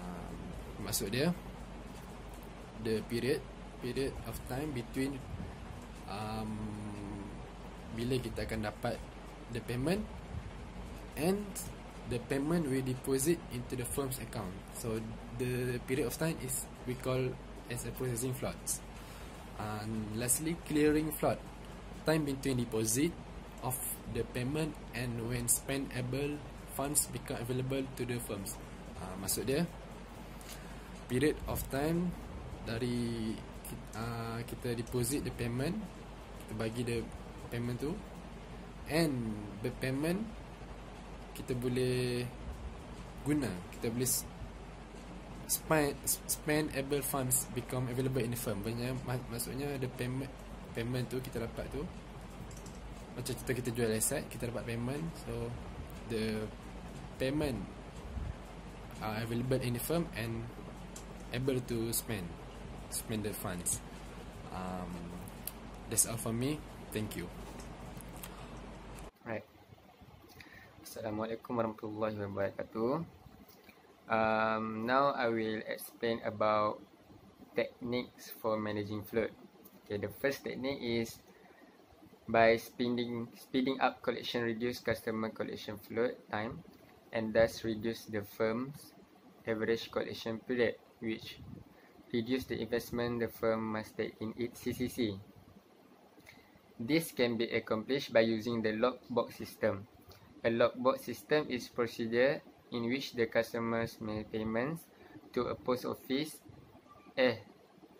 Um, maksud dia the period period of time between um, bila kita akan dapat the payment and the payment we deposit into the firm's account. So the period of time is we call as a processing flood and lastly clearing flood time between deposit of the payment and when spendable funds become available to the firms. Uh, maksud dia period of time dari uh, kita deposit the payment, kita bagi the payment tu and the payment kita boleh guna, kita boleh spend spendable funds become available in the firm. Banyak maksudnya the payment payment tu kita dapat tu macam kita kita jual aset, kita dapat payment. So the payment are available in the firm and able to spend spend funds. Um, that's all for me. Thank you. Right. Assalamualaikum warahmatullahi wabarakatuh. Um, now I will explain about techniques for managing float. Okay, the first technique is by speeding speeding up collection, reduce customer collection float time and thus reduce the firm's average collection period, which reduce the investment the firm must take in its CCC. This can be accomplished by using the lockbox system. A lockbox system is procedure in which the customers make payments to a post office eh,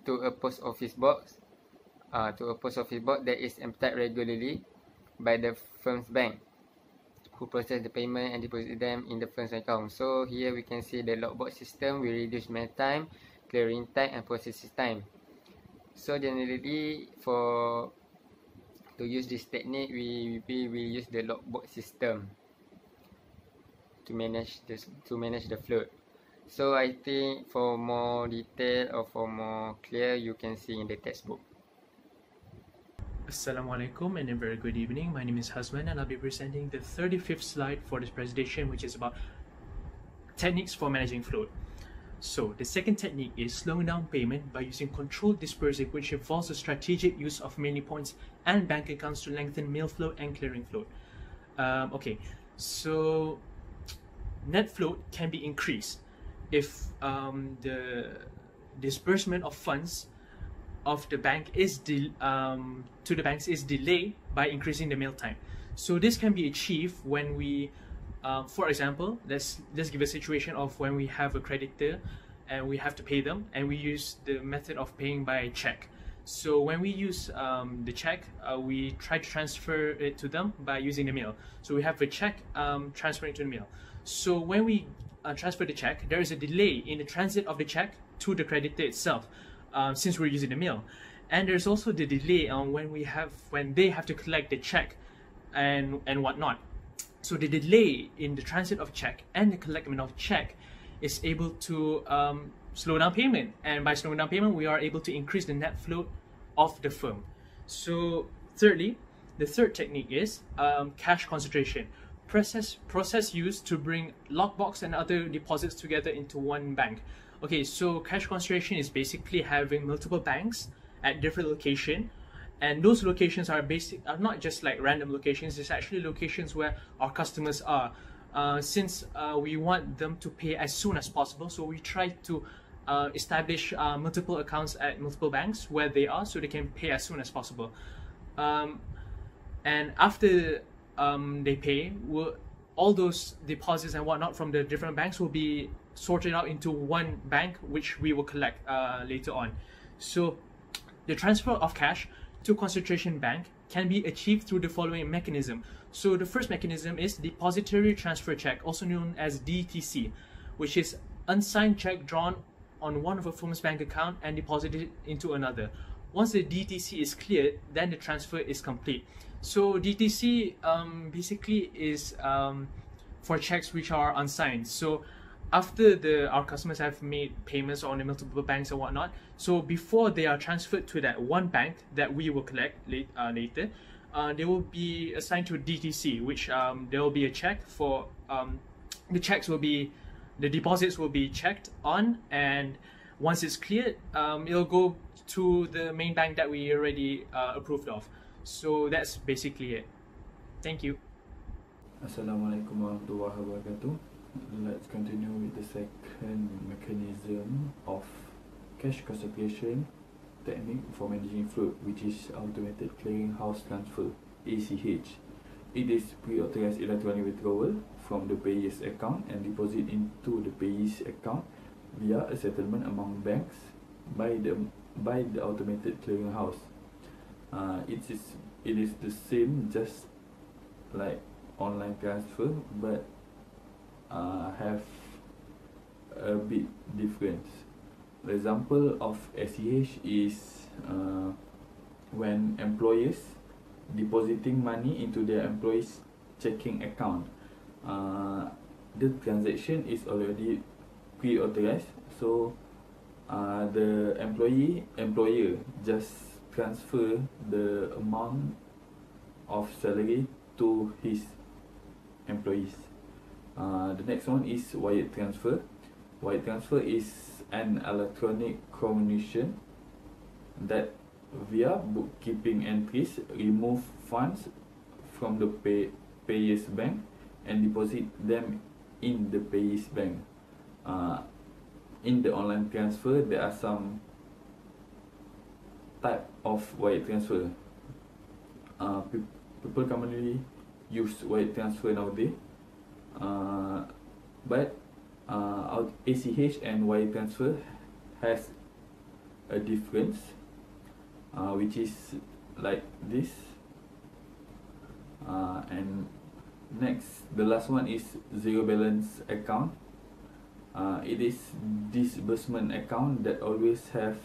to a post office box uh, to a post office box that is emptied regularly by the firm's bank who process the payment and deposit them in the firm's account. So here we can see the lockbox system will reduce mail time, clearing time and processing time. So generally for to use this technique, we, we will use the lockbox system to manage this to manage the float. So I think for more detail or for more clear, you can see in the textbook. Assalamualaikum and a very good evening. My name is Hasman and I'll be presenting the 35th slide for this presentation which is about techniques for managing float. So the second technique is slowing down payment by using controlled disbursing which involves the strategic use of many points and bank accounts to lengthen mail flow and clearing flow. Um, okay, so net float can be increased if um, the disbursement of funds of the bank is um, to the banks is delayed by increasing the mail time. So this can be achieved when we, um, for example, let's let's give a situation of when we have a creditor and we have to pay them, and we use the method of paying by check. So when we use um, the check, uh, we try to transfer it to them by using the mail. So we have a check um, transferring to the mail. So when we uh, transfer the check, there is a delay in the transit of the check to the creditor itself um, since we're using the mail. And there's also the delay on when we have when they have to collect the check and and whatnot. So the delay in the transit of check and the collectment of check is able to um, slow down payment, and by slowing down payment, we are able to increase the net flow of the firm. So thirdly, the third technique is um, cash concentration. Process process used to bring lockbox and other deposits together into one bank. Okay, so cash concentration is basically having multiple banks at different location and those locations are basic are not just like random locations. It's actually locations where our customers are. Uh, since uh, we want them to pay as soon as possible so we try to uh, establish uh, multiple accounts at multiple banks where they are so they can pay as soon as possible. Um, and after um, they pay will all those deposits and whatnot from the different banks will be sorted out into one bank which we will collect uh, later on. So the transfer of cash to concentration bank can be achieved through the following mechanism. So the first mechanism is depository transfer check also known as DTC which is unsigned check drawn on one of a firm's bank account and deposited into another. Once the DTC is cleared then the transfer is complete. So DTC um, basically is um, for checks which are unsigned. So after the our customers have made payments on the multiple banks and whatnot, so before they are transferred to that one bank that we will collect late, uh, later, uh, they will be assigned to DTC, which um, there will be a check for um, the checks will be the deposits will be checked on and once it's cleared, um, it'll go to the main bank that we already uh, approved of. So that's basically it. Thank you. Assalamualaikum warahmatullahi wabarakatuh. Let's continue with the second mechanism of cash concentration technique for managing float, which is automated clearinghouse transfer (ACH). It is pre-authorized electronic withdrawal from the payer's account and deposit into the payer's account via a settlement among banks by the by the automated clearinghouse uh, it is it is the same just like online transfer but uh, have a bit difference the example of SEH is uh, when employers depositing money into their employees checking account uh, the transaction is already pre-authorized so uh, the employee employer just transfer the amount of salary to his employees. Uh, the next one is wire transfer. Wire transfer is an electronic communication that via bookkeeping entries remove funds from the pay payer's bank and deposit them in the payer's bank. Uh, in the online transfer, there are some type of wire transfer. Uh, pe- people commonly use wire transfer nowadays. Uh, but uh, ACH and wire transfer has a difference, uh, which is like this. Uh, and next, the last one is zero balance account. Uh, it is disbursement account that always have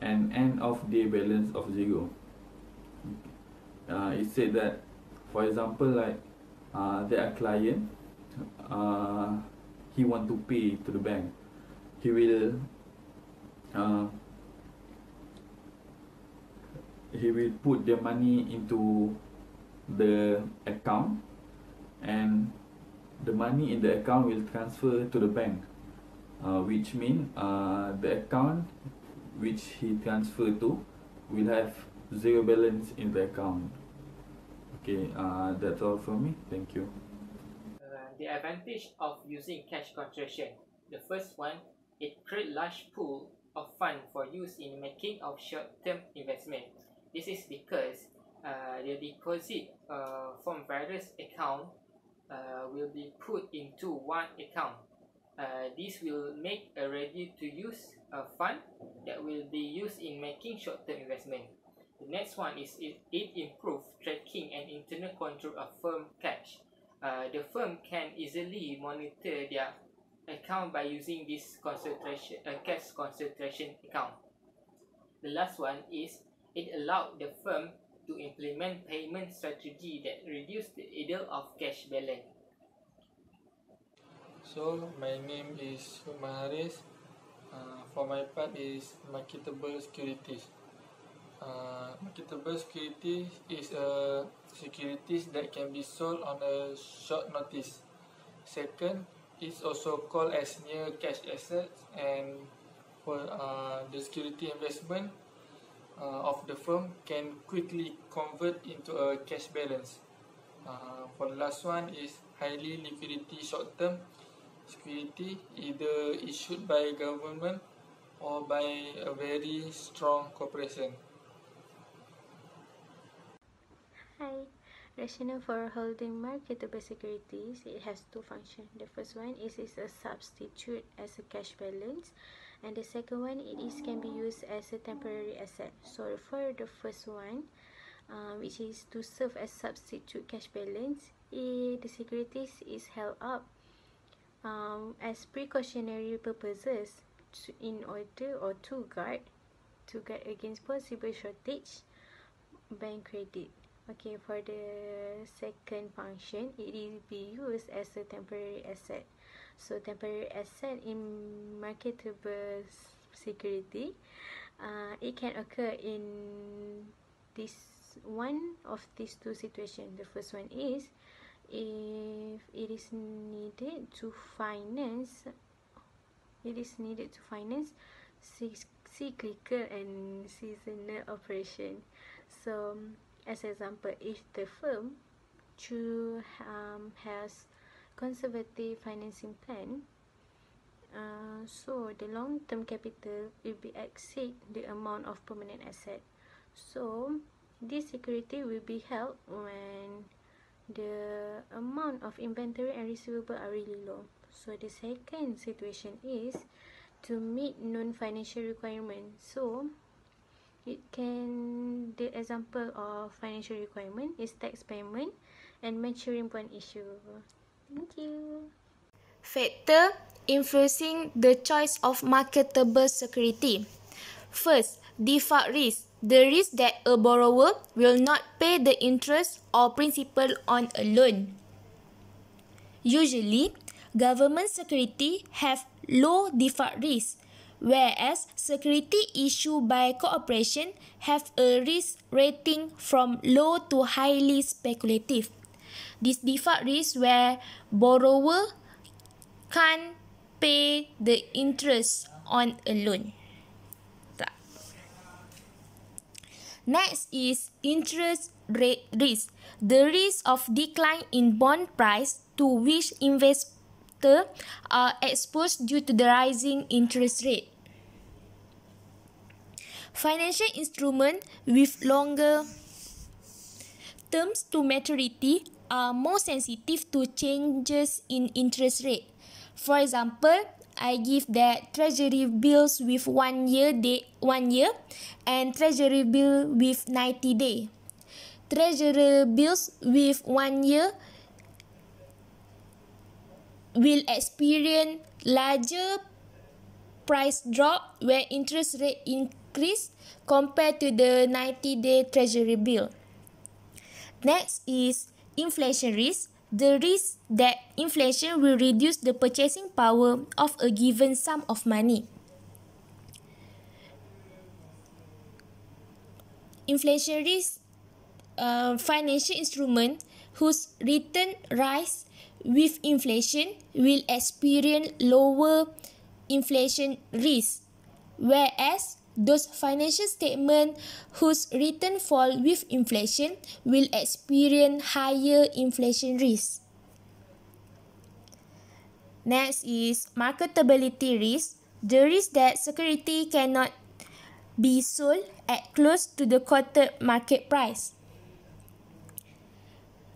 an end of day balance of zero. Uh, it said that, for example, like uh, there are client, uh, he want to pay to the bank, he will, uh, he will put the money into the account, and the money in the account will transfer to the bank, uh, which mean uh, the account which he transfer to will have zero balance in the account. Okay uh, that's all for me. Thank you the advantage of using cash concentration the first one it create large pool of fund for use in making of short-term investment this is because uh, the deposit uh, from various account uh, will be put into one account uh, this will make a ready-to-use uh, fund that will be used in making short-term investment. The next one is it, it improve tracking and internal control of firm cash. Uh, the firm can easily monitor their account by using this concentration uh, cash concentration account. The last one is it allowed the firm to implement payment strategy that reduce the idle of cash balance. So my name is Umar Haris. Uh, for my part is marketable securities. Uh, marketable securities is a securities that can be sold on a short notice. Second, is also called as near cash assets and for uh, the security investment uh, of the firm can quickly convert into a cash balance. Uh, for the last one is highly liquidity short-term security either issued by government or by a very strong corporation. Hi. Rationale for holding marketable securities, it has two functions. The first one is is a substitute as a cash balance and the second one it is can be used as a temporary asset. So for the first one, uh, which is to serve as substitute cash balance, it, the securities is held up um, as precautionary purposes to, in order or to guard to guard against possible shortage bank credit Okay, for the second function, it will be used as a temporary asset. So, temporary asset in marketable security, uh, it can occur in this one of these two situations. The first one is if it is needed to finance, it is needed to finance cyclical and seasonal operation. So, as example, if the firm to um, has conservative financing plan, uh, so the long-term capital will be exceed the amount of permanent asset. So this security will be held when the amount of inventory and receivable are really low. So the second situation is to meet non-financial requirements. So it can the example of financial requirement is tax payment and maturing bond issue. Thank you. Factor influencing the choice of marketable security. First default risk. The risk that a borrower will not pay the interest or principal on a loan. Usually government security have low default risk whereas security issued by corporation have a risk rating from low to highly speculative. This default risk where borrower can't pay the interest on a loan. Next is interest rate risk. The risk of decline in bond price to which invest sector are uh, exposed due to the rising interest rate. Financial instruments with longer terms to maturity are more sensitive to changes in interest rate. For example, I give that treasury bills with one year day one year and treasury bill with 90 day. Treasury bills with one year will experience larger price drop where interest rate increase compared to the 90-day treasury bill. Next is inflation risk. The risk that inflation will reduce the purchasing power of a given sum of money. Inflation risk uh, financial instrument whose return rise with inflation will experience lower inflation risk, whereas those financial statements whose return fall with inflation will experience higher inflation risk. Next is marketability risk, the risk that security cannot be sold at close to the quoted market price.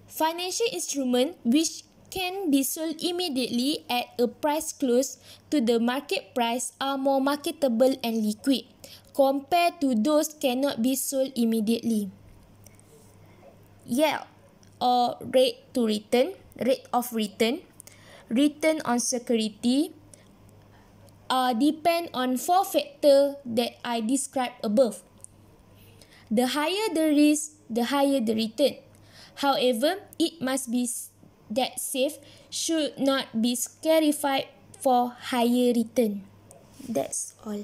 Financial instrument which can be sold immediately at a price close to the market price are more marketable and liquid compared to those cannot be sold immediately. Yield or rate to return, rate of return, return on security uh, depend on four factors that I described above. The higher the risk, the higher the return. However, it must be that safe should not be scarified for higher return. That's all.